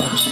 Bye.